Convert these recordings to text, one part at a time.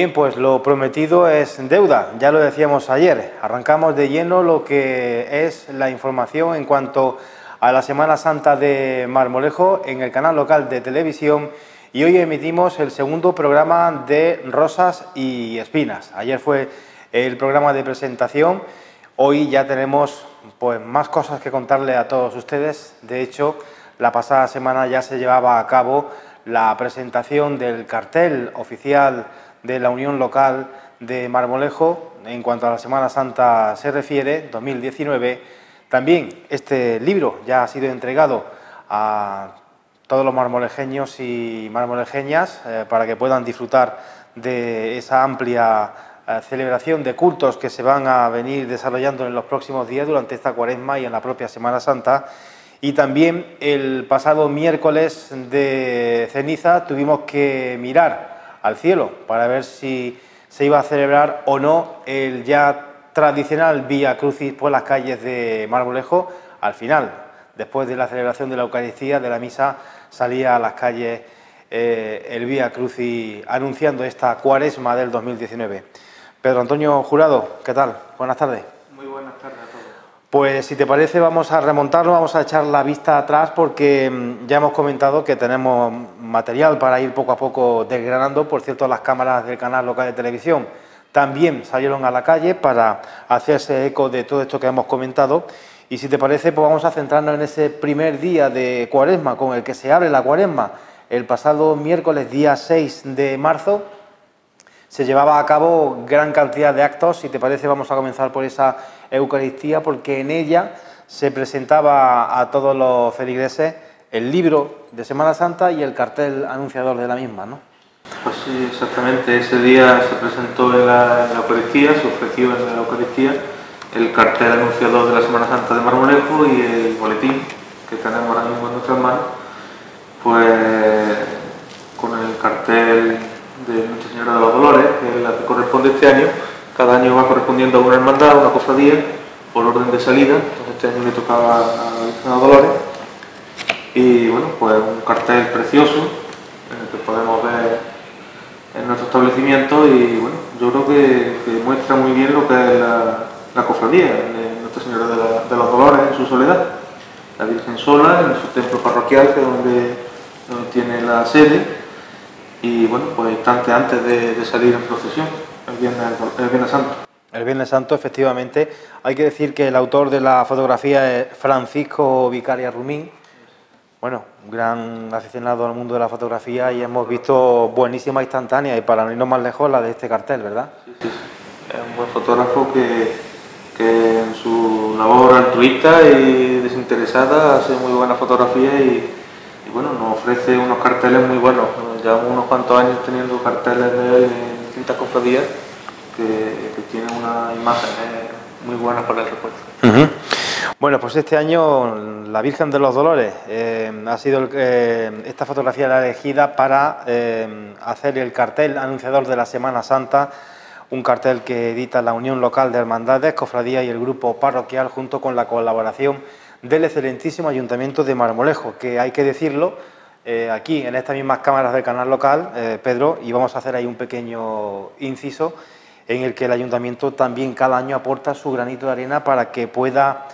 Bien, pues lo prometido es deuda, ya lo decíamos ayer. Arrancamos de lleno lo que es la información en cuanto a la Semana Santa de Marmolejo en el canal local de televisión y hoy emitimos el segundo programa de Rosas y Espinas. Ayer fue el programa de presentación, hoy ya tenemos pues más cosas que contarle a todos ustedes. De hecho, la pasada semana ya se llevaba a cabo la presentación del cartel oficial de la Unión Local de Marmolejo en cuanto a la Semana Santa se refiere, 2019. También este libro ya ha sido entregado a todos los marmolejeños y marmolejeñas eh, para que puedan disfrutar de esa amplia eh, celebración de cultos que se van a venir desarrollando en los próximos días durante esta cuaresma y en la propia Semana Santa. Y también el pasado miércoles de ceniza tuvimos que mirar al cielo para ver si se iba a celebrar o no el ya tradicional Vía Crucis por las calles de Marmolejo. Al final, después de la celebración de la Eucaristía, de la misa, salía a las calles eh, el Vía Crucis anunciando esta cuaresma del 2019. Pedro Antonio Jurado, ¿qué tal? Buenas tardes. Muy buenas tardes. Pues si te parece vamos a remontarnos, vamos a echar la vista atrás porque mm, ya hemos comentado que tenemos material para ir poco a poco desgranando. Por cierto, las cámaras del canal local de televisión también salieron a la calle para hacerse eco de todo esto que hemos comentado. Y si te parece, pues vamos a centrarnos en ese primer día de cuaresma con el que se abre la cuaresma. El pasado miércoles, día 6 de marzo, se llevaba a cabo gran cantidad de actos. Si te parece, vamos a comenzar por esa Eucaristía, porque en ella se presentaba a todos los feligreses el libro de Semana Santa y el cartel anunciador de la misma, ¿no? Pues sí, exactamente. Ese día se presentó en la, Eucaristía, se ofreció en la Eucaristía el cartel anunciador de la Semana Santa de Marmolejo y el boletín que tenemos ahora mismo en nuestras manos, pues con el cartel de Nuestra Señora de los Dolores, que es la que corresponde este año, cada año va correspondiendo a una hermandad, a una cofradía, por orden de salida, entonces este año le tocaba a la Dolores. Y bueno, pues un cartel precioso en el que podemos ver en nuestro establecimiento y bueno, yo creo que, muestra muy bien lo que es la, cofradía de Nuestra Señora de, los Dolores en su soledad, la Virgen sola en su templo parroquial que es donde, tiene la sede. Y bueno, pues instante antes de salir en procesión el Viernes, Santo. El Viernes Santo, efectivamente. Hay que decir que el autor de la fotografía es Francisco Vicaria Rumín. Bueno, un gran aficionado al mundo de la fotografía y hemos visto buenísima instantánea y para no irnos más lejos la de este cartel, ¿verdad? Sí, sí. Es un buen fotógrafo que, que en su labor altruista y desinteresada hace muy buena fotografía y, y bueno, nos ofrece unos carteles muy buenos. Llevamos unos cuantos años teniendo carteles de él distintas cofradías que, que tienen una imagen muy buena para el recuerdo. Bueno, pues este año la Virgen de los Dolores eh, ha sido eh, esta fotografía la elegida para eh, hacer el cartel anunciador de la Semana Santa, un cartel que edita la Unión Local de Hermandades, Cofradía y el Grupo Parroquial junto con la colaboración del excelentísimo Ayuntamiento de Marmolejo, que hay que decirlo, eh, aquí en estas mismas cámaras del canal local, eh, Pedro, y vamos a hacer ahí un pequeño inciso en el que el ayuntamiento también cada año aporta su granito de arena para que pueda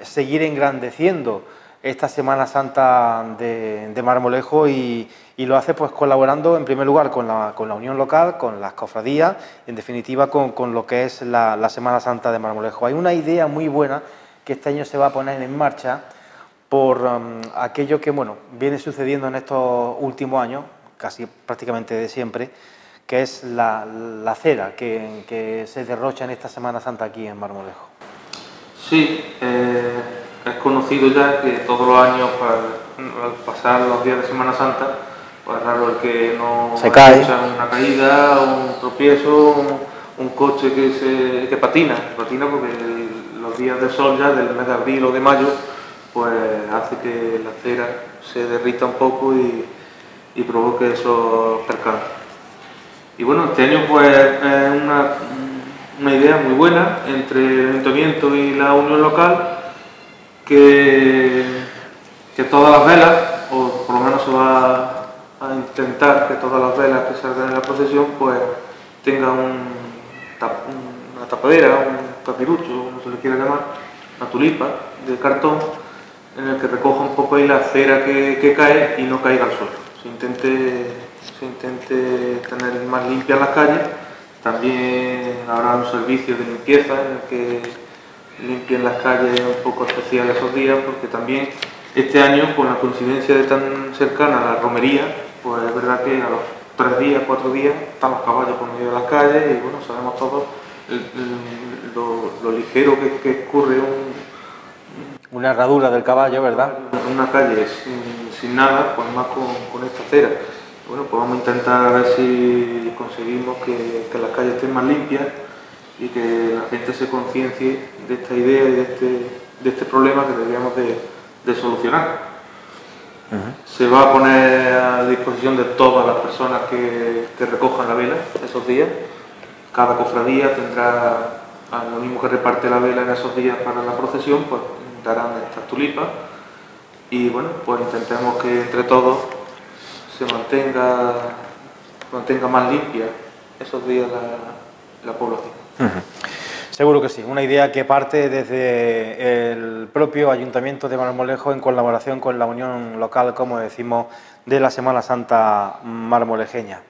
seguir engrandeciendo esta Semana Santa de, Marmolejo y, lo hace pues colaborando en primer lugar con la, Unión Local, con las cofradías, en definitiva con, lo que es la, la Semana Santa de Marmolejo. Hay una idea muy buena que este año se va a poner en marcha por um, aquello que bueno, viene sucediendo en estos últimos años, casi prácticamente de siempre, que es la, cera que, se derrocha en esta Semana Santa aquí en Marmolejo. Sí, eh, es conocido ya que todos los años, al pasar los días de Semana Santa, pues es raro el que no se cae. una caída, un tropiezo, un, coche que, se, que patina, patina porque los días de sol ya del mes de abril o de mayo pues hace que la cera se derrita un poco y, provoque esos percances. Y bueno, este año pues es una, idea muy buena entre el Ayuntamiento y la Unión Local que, que todas las velas, o por lo menos se va a intentar que todas las velas que salgan en la procesión, pues tenga un, una tapadera, un capirucho, como se le quiera llamar, una tulipa de cartón, en el que recoja un poco ahí la cera que, cae y no caiga al suelo. Se intente, se intente tener más limpias las calles. También habrá un servicio de limpieza en el que limpien las calles un poco especial esos días, porque también este año, con la coincidencia de tan cercana a la romería, pues es verdad que a los tres días, cuatro días, están los caballos por medio de las calles y bueno, sabemos todos lo, ligero que, que escurre una herradura del caballo, ¿verdad? Una calle sin, nada, pues más con, esta cera. Bueno, pues vamos a intentar a ver si conseguimos que, las calles estén más limpias y que la gente se conciencie de esta idea y de este, de este problema que deberíamos de, solucionar. Se va a poner a disposición de todas las personas que, que recojan la vela esos días. Cada cofradía tendrá, a lo mismo que reparte la vela en esos días para la procesión, pues darán estas tulipas y bueno, pues intentemos que entre todos se mantenga, mantenga más limpia esos días la, población. Seguro que sí, una idea que parte desde el propio Ayuntamiento de Marmolejo en colaboración con la Unión Local, como decimos, de la Semana Santa marmolejeña.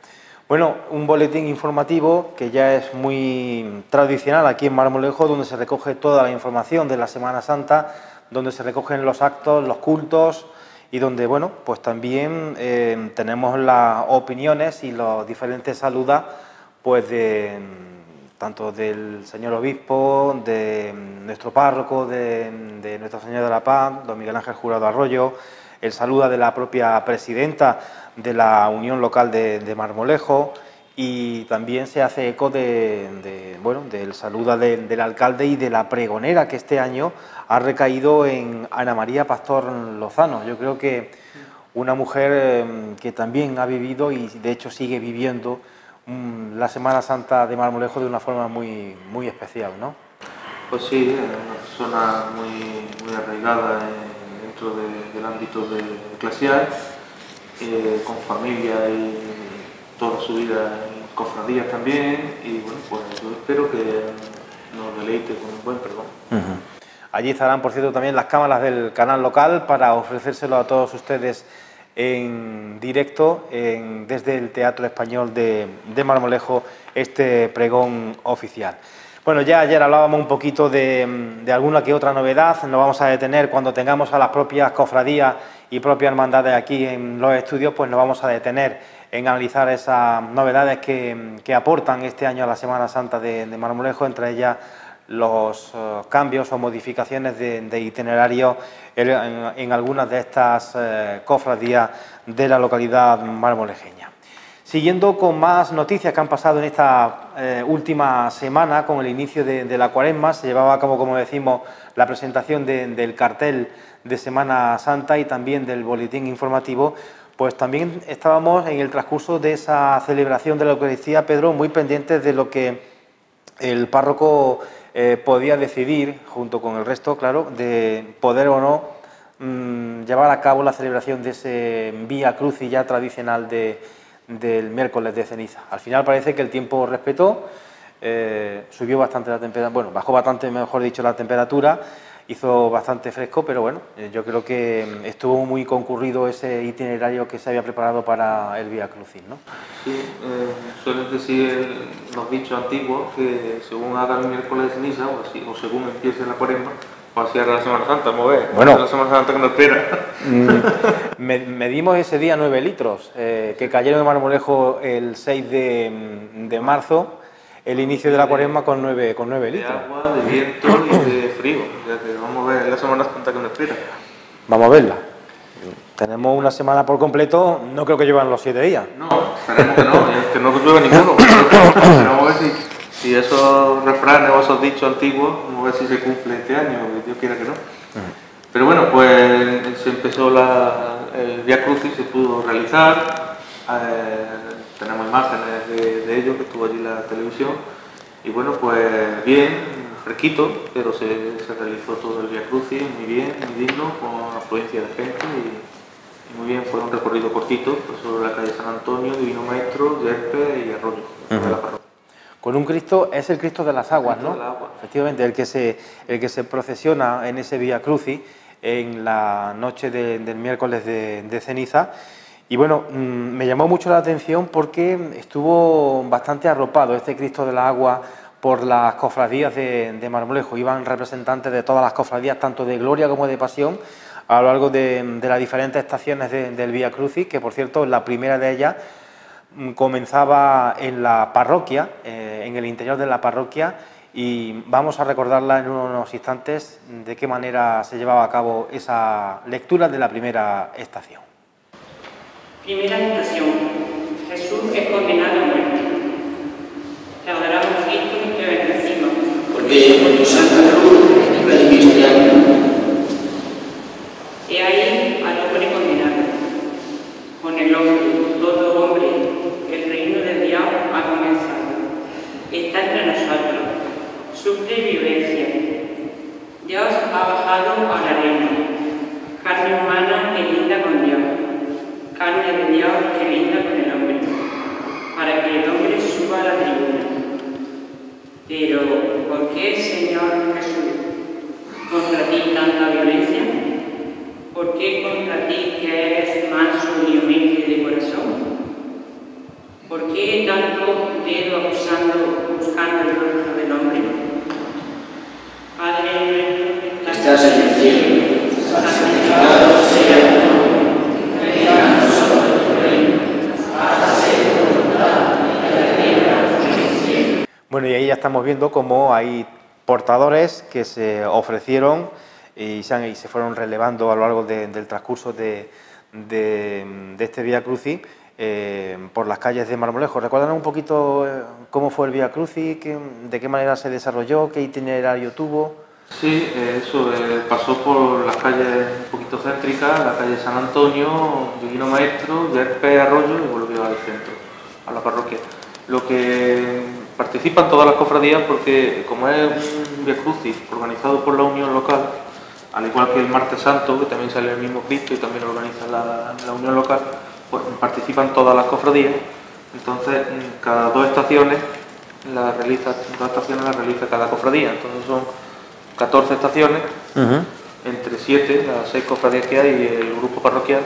Bueno, un boletín informativo que ya es muy tradicional aquí en Marmolejo, donde se recoge toda la información de la Semana Santa, donde se recogen los actos, los cultos y donde, bueno, pues también eh, tenemos las opiniones y los diferentes saludas, pues de tanto del señor obispo, de nuestro párroco, de, de Nuestra Señora de la Paz, don Miguel Ángel Jurado Arroyo, el saluda de la propia presidenta de la Unión Local de, Marmolejo y también se hace eco de, bueno, del saludo del alcalde y de la pregonera que este año ha recaído en Ana María Pastor Lozano. Yo creo que una mujer em, que también ha vivido y de hecho sigue viviendo mm, la Semana Santa de Marmolejo de una forma muy, muy especial, ¿no? Pues sí, una persona muy, muy arraigada dentro del ámbito de, eclesial eh, con familia y toda su vida en cofradías también y bueno, pues yo espero que nos deleite con un buen perdón. Allí estarán, por cierto, también las cámaras del canal local para ofrecérselo a todos ustedes en directo desde el Teatro Español de, de, Marmolejo este pregón oficial. Bueno, ya ayer hablábamos un poquito de, de, alguna que otra novedad, nos vamos a detener cuando tengamos a las propias cofradías y propias hermandades aquí en los estudios, pues nos vamos a detener en analizar esas novedades que, aportan este año a la Semana Santa de, Marmolejo, entre ellas los eh, cambios o modificaciones de, itinerario en, algunas de estas eh, cofradías de la localidad marmolejeña. Siguiendo con más noticias que han pasado en esta eh, última semana, con el inicio de, la cuaresma, se llevaba a cabo, como decimos, la presentación del cartel de Semana Santa y también del boletín informativo, pues también estábamos en el transcurso de esa celebración de la Eucaristía, Pedro, muy pendientes de lo que el párroco eh, podía decidir, junto con el resto, claro, de poder o no mm, llevar a cabo la celebración de ese Vía Crucis ya tradicional del miércoles de ceniza. Al final parece que el tiempo respetó, eh, subió bastante la temperatura, bueno, bajó bastante, mejor dicho, la temperatura, hizo bastante fresco, pero bueno, eh, yo creo que mm, estuvo muy concurrido ese itinerario que se había preparado para el Vía Crucis, ¿no? Sí, eh, suelen decir los dichos antiguos que según haga el miércoles de ceniza o, así, o según empiece la cuaresma, o así hará la Semana Santa, mover, bueno, la Semana Santa que nos espera. Mm, medimos ese día 9 litros, eh, que cayeron en Marmolejo el 6 de, mm, de marzo, el inicio de la cuaresma con 9, con nueve litros. De agua, de viento y de frío. vamos a ver la Semana Santa que nos espera. Vamos a verla. Tenemos una semana por completo, no creo que llevan los siete días. No, esperemos que no, que no llueva ninguno. vamos a ver si, si, esos refranes o esos dichos antiguos, vamos a ver si se cumple este año, Dios quiera que no. Pero bueno, pues se empezó la, el Via Crucis, se pudo realizar. Eh, tenemos imágenes de, ello, que estuvo allí la televisión, y bueno, pues bien, fresquito, pero se, realizó todo el Via Crucis muy bien, muy digno, con afluencia de gente y, muy bien, fue un recorrido cortito pues, sobre la calle San Antonio, Divino Maestro, Yerpe y Arroyo, de la parroquia. con un Cristo, es el Cristo de las aguas, ¿no? Agua. Efectivamente, el que se, el que se procesiona en ese Vía Crucis en la noche del miércoles de, ceniza. Y bueno, mm, me llamó mucho la atención porque estuvo bastante arropado este Cristo de la Agua por las cofradías de, Marmolejo. Iban representantes de todas las cofradías, tanto de Gloria como de Pasión, a lo largo de, las diferentes estaciones del Vía Crucis, que por cierto, la primera de ellas mm, comenzaba en la parroquia, eh, en el interior de la parroquia, y vamos a recordarla en unos instantes de qué manera se llevaba a cabo esa lectura de la primera estación. Primera estación. Jesús es condenado a muerte. Te adoramos Cristo y te bendecimos. Porque con tu santa cruz redimiste al mundo. He ahí al hombre condenado. Con el hombre, todo hombre, el reino del diablo ha comenzado. Está entre nosotros sufre vivencia. Dios ha bajado a la arena, carne humana que linda con Dios, carne de Dios que linda con el hombre, para que el hombre suba a la tribuna. Pero, ¿por qué, Señor Jesús, contra ti tanta violencia? ¿Por qué contra ti que eres manso y humilde de corazón? ¿Por qué tanto dedo acusando, buscando el rostro del hombre? Padre que estás en el cielo, santificado sea tu nombre, venga a nosotros tu reino, hágase tu voluntad en la tierra como en el cielo. Bueno, y ahí ya estamos viendo cómo hay portadores que se ofrecieron y se, han, y se fueron relevando a lo largo de, del transcurso de, de, de este Vía Crucis eh, por las calles de Marmolejo. ¿Recuerdan un poquito eh, cómo fue el Vía Crucis, de qué manera se desarrolló, qué itinerario tuvo? Sí, eh, eso pasó por las calles un poquito céntricas, la calle San Antonio, Divino Maestro, Yerpe Arroyo y volvió al centro, a la parroquia. Lo que participan todas las cofradías porque como es un Via Crucis organizado por la Unión Local, al igual que el Martes Santo, que también sale el mismo Cristo y también lo organiza la Unión Local, pues, participan todas las cofradías, entonces cada dos estaciones las realiza, dos estaciones las realiza cada cofradía, entonces son 14 estaciones, entre 7, las 6 cofradías que hay y el grupo parroquial,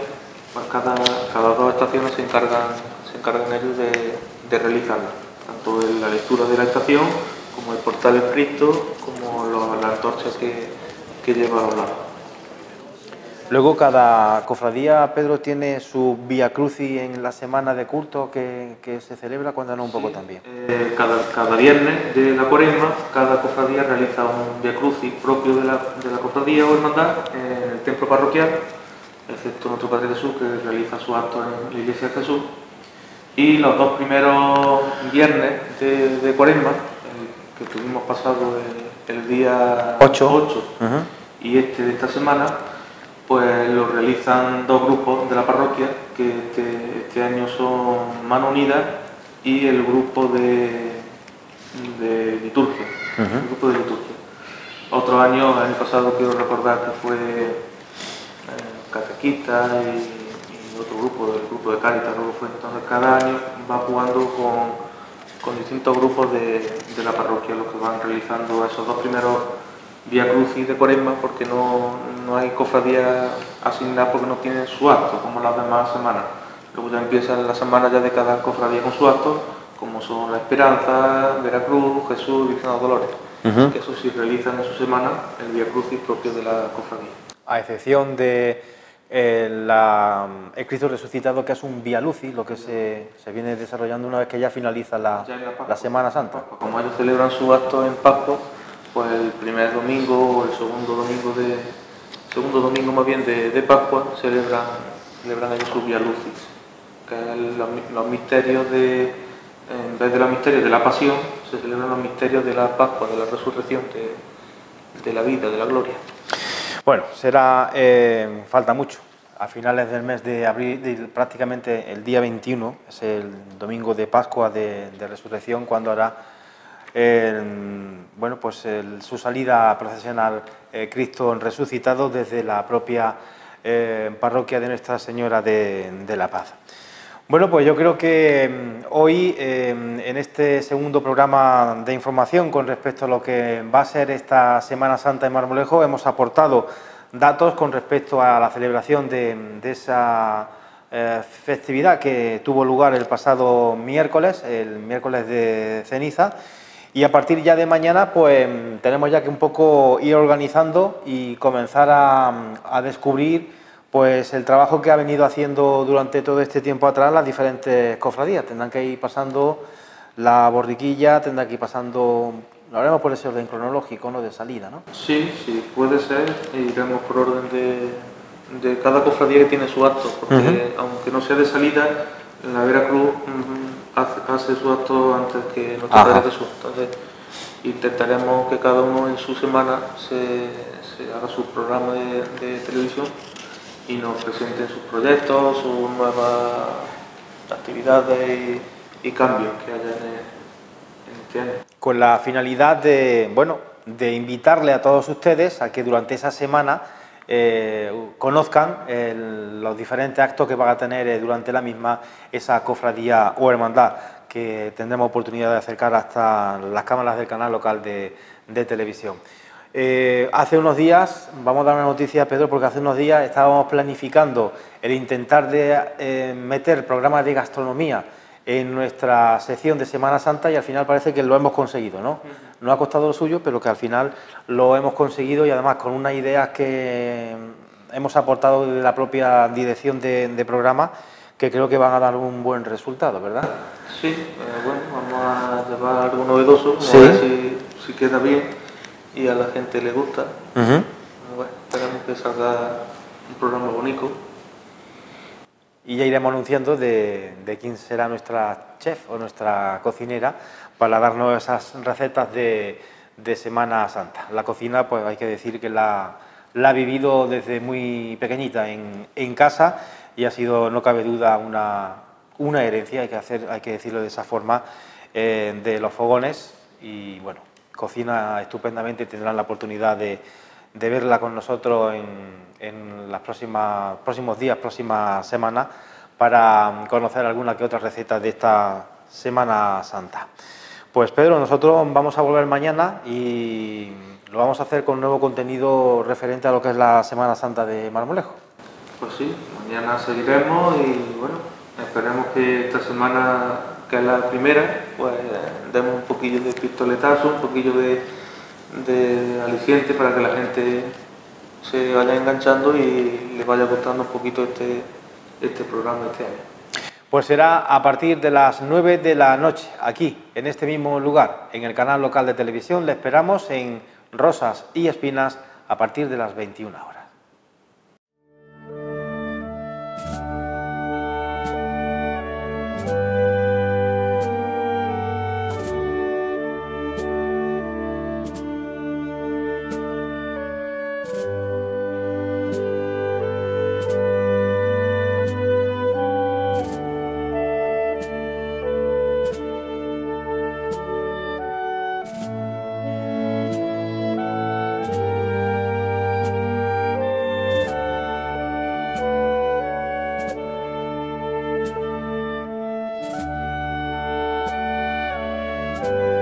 pues cada, cada dos estaciones se encargan, se encargan ellos de, de realizarla, tanto la lectura de la estación como el portal del Cristo, como las antorchas que, que lleva a los lados. Luego cada cofradía, Pedro, tiene su Vía Crucis en la semana de culto que, se celebra, cuéntanos un poco también. Eh, cada, cada, viernes de la cuaresma, cada cofradía realiza un Vía Crucis propio de la, de la cofradía o hermandad en el templo parroquial, excepto nuestro Padre Jesús que realiza su acto en la Iglesia de Jesús. Y los dos primeros viernes de, de cuaresma, que tuvimos pasado el, día 8, y este de esta semana, pues lo realizan dos grupos de la parroquia, que este, este año son Mano Unida y el grupo de, de liturgia. el grupo de liturgia. Otro año, el año pasado quiero recordar que fue eh, Catequita y, otro grupo, el grupo de Cáritas, luego fue. Entonces cada año va jugando con, distintos grupos de, de la parroquia, los que van realizando esos dos primeros Vía Crucis de Cuaresma porque no, no hay cofradía asignada porque no tienen su acto como las demás semanas. Luego ya empiezan las semanas ya de cada cofradía con su acto, como son la Esperanza, Veracruz, Jesús, Virgen de Dolores, que eso sí realizan en su semana el Vía Crucis propio de la cofradía. A excepción de eh, la, el Cristo resucitado, que es un Vía Lucis, lo que se, se, viene desarrollando una vez que ya finaliza la, la Semana Santa. Como ellos celebran su acto en Pascua, pues el primer domingo o el segundo domingo de segundo domingo más bien de, Pascua celebran, celebran ellos su Via Lucis, que es los, misterios de, en vez de los misterios de la pasión, se celebran los misterios de la Pascua, de la resurrección, de, la vida, de la gloria. Bueno, será, eh, falta mucho. A finales del mes de abril, prácticamente el día 21, es el domingo de Pascua de, Resurrección, cuando hará bueno, pues su salida procesional eh, Cristo resucitado desde la propia eh, parroquia de Nuestra Señora de, la Paz. Bueno, pues yo creo que mm, hoy, em, en este segundo programa de información con respecto a lo que va a ser esta Semana Santa en Marmolejo, hemos aportado datos con respecto a la celebración de, esa eh, festividad que tuvo lugar el pasado miércoles, el miércoles de ceniza. Y a partir ya de mañana, pues tenemos ya que un poco ir organizando y comenzar a descubrir pues el trabajo que ha venido haciendo durante todo este tiempo atrás las diferentes cofradías. Tendrán que ir pasando la borriquilla, tendrán que ir pasando, lo haremos por ese orden cronológico, ¿no? De salida, ¿no? Sí, sí, puede ser, iremos por orden de, cada cofradía que tiene su acto, porque aunque no sea de salida, la Veracruz hace, su acto antes que nuestro Padre Jesús. Entonces, intentaremos que cada uno en su semana se, haga su programa de televisión y nos presenten sus proyectos, sus nuevas actividades y, cambios que haya en, este año. Con la finalidad de, bueno, de invitarle a todos ustedes a que durante esa semana eh, conozcan los diferentes actos que van a tener eh, durante la misma esa cofradía o hermandad que tendremos oportunidad de acercar hasta las cámaras del canal local de televisión. Eh, hace unos días, vamos a dar una noticia, Pedro, porque hace unos días estábamos planificando el intentar de eh, meter programas de gastronomía en nuestra sección de Semana Santa y al final parece que lo hemos conseguido, ¿no? No ha costado lo suyo, pero que al final lo hemos conseguido y además con unas ideas que hemos aportado de la propia dirección de, programa que creo que van a dar un buen resultado, ¿verdad? Sí, eh, bueno, vamos a llevar algo novedoso, a ver si, si queda bien y a la gente le gusta. Bueno, esperamos que salga un programa bonito. Y ya iremos anunciando de, quién será nuestra chef o nuestra cocinera para darnos esas recetas de, Semana Santa. La cocina, pues hay que decir que la, ha vivido desde muy pequeñita en, casa y ha sido, no cabe duda, una, una herencia, hay que, hacer, hay que decirlo de esa forma, eh, de los fogones y bueno, cocina estupendamente y tendrán la oportunidad de, verla con nosotros en, los próximos días, próximas semanas, para conocer alguna que otra receta de esta Semana Santa. Pues Pedro, nosotros vamos a volver mañana y lo vamos a hacer con nuevo contenido referente a lo que es la Semana Santa de Marmolejo. Pues sí, mañana seguiremos y bueno, esperemos que esta semana que es la primera, pues demos un poquillo de pistoletazo, un poquillo de, aliciente para que la gente se vaya enganchando y le vaya gustando un poquito este, este programa este año. Pues será a partir de las 9 de la noche, aquí, en este mismo lugar, en el canal local de televisión. Le esperamos en Rosas y Espinas a partir de las 21 horas. Bye.